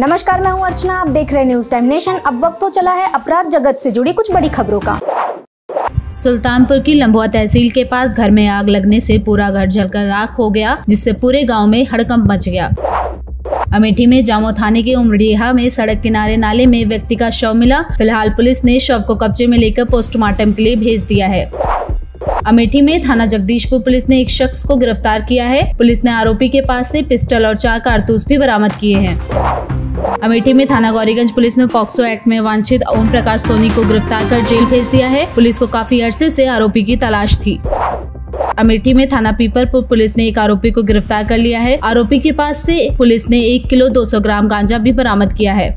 नमस्कार, मैं हूँ अर्चना। आप देख रहे न्यूज़ टाइम नेशन अब वक्त तो चला है अपराध जगत से जुड़ी कुछ बड़ी खबरों का। सुल्तानपुर की लंबुआ तहसील के पास घर में आग लगने से पूरा घर जलकर राख हो गया, जिससे पूरे गाँव में हड़कंप मच गया। अमेठी में जामो थाने के उमड़िया में सड़क किनारे नाले में व्यक्ति का शव मिला। फ़िलहाल पुलिस ने शव को कब्जे में लेकर पोस्टमार्टम के लिए भेज दिया है। अमेठी में थाना जगदीशपुर पुलिस ने एक शख्स को गिरफ़्तार किया है। पुलिस ने आरोपी के पास से पिस्टल और चार कारतूस भी बरामद किए हैं। अमेठी में थाना गौरीगंज पुलिस ने पॉक्सो एक्ट में वांछित ओम प्रकाश सोनी को गिरफ़्तार कर जेल भेज दिया है। पुलिस को काफ़ी अरसे से आरोपी की तलाश थी। अमेठी में थाना पीपरपुर पुलिस ने एक आरोपी को गिरफ़्तार कर लिया है। आरोपी के पास से पुलिस ने एक किलो 200 ग्राम गांजा भी बरामद किया है।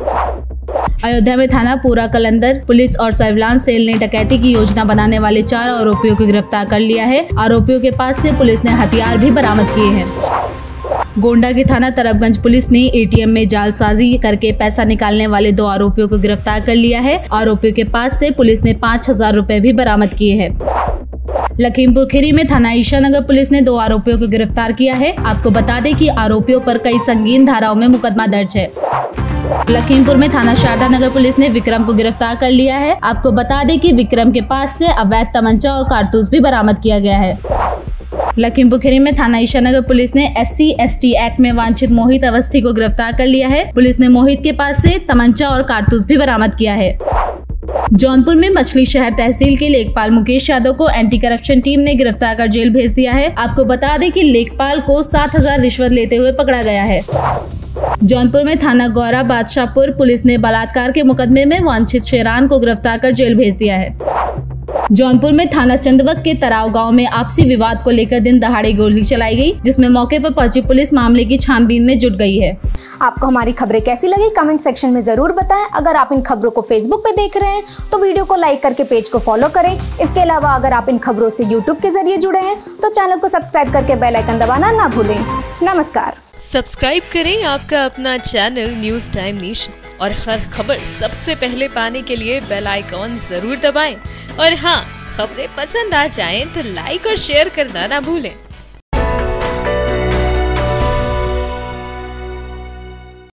अयोध्या में थाना पूरा कलंदर पुलिस और सर्विलांस सेल ने डकैती की योजना बनाने वाले चार आरोपियों को गिरफ़्तार कर लिया है। आरोपियों के पास से पुलिस ने हथियार भी बरामद किए हैं। गोंडा के थाना तरबगंज पुलिस ने एटीएम में जालसाजी करके पैसा निकालने वाले दो आरोपियों को गिरफ़्तार कर लिया है। आरोपियों के पास से पुलिस ने पाँच हज़ार रूपए भी बरामद किए हैं। लखीमपुर खीरी में थाना ईशानगर पुलिस ने दो आरोपियों को गिरफ़्तार किया है। आपको बता दें कि आरोपियों पर कई संगीन धाराओं में मुकदमा दर्ज है। लखीमपुर में थाना शारदा नगर पुलिस ने विक्रम को गिरफ़्तार कर लिया है। आपको बता दें कि विक्रम के पास से अवैध तमंचा और कारतूस भी बरामद किया गया है। लखीमपुर खीरी में थाना ईशानगर पुलिस ने एस सी एक्ट में वांछित मोहित अवस्थी को गिरफ़्तार कर लिया है। पुलिस ने मोहित के पास से तमंचा और कारतूस भी बरामद किया है। जौनपुर में मछली शहर तहसील के लेखपाल मुकेश यादव को एंटी करप्शन टीम ने गिरफ़्तार कर जेल भेज दिया है। आपको बता दें कि लेखपाल को सात हज़ार रिश्वत लेते हुए पकड़ा गया है। जौनपुर में थाना गौरा बादशाहपुर पुलिस ने बलात्कार के मुकदमे में वांछित शेरान को गिरफ़्तार कर जेल भेज दिया है। जौनपुर में थाना चंदवक के तराव गाँव में आपसी विवाद को लेकर दिन दहाड़े गोली चलाई गई जिसमें मौके पर पहुँची पुलिस मामले की छानबीन में जुट गई है। आपको हमारी खबरें कैसी लगी? कमेंट सेक्शन में ज़रूर बताएँ। अगर आप इन खबरों को फेसबुक पे देख रहे हैं तो वीडियो को लाइक करके पेज को फॉलो करें। इसके अलावा अगर आप इन खबरों से यूट्यूब के ज़रिए जुड़े हैं तो चैनल को सब्सक्राइब करके बेलाइकन दबाना ना भूलें। नमस्कार। सब्सक्राइब करें आपका अपना चैनल न्यूज़ टाइम नेशन और हर खबर सबसे पहले पाने के लिए बेल आइकॉन ज़रूर दबाएँ। और हाँ खबरें पसंद आ जाएँ तो लाइक और शेयर करना ना भूलें।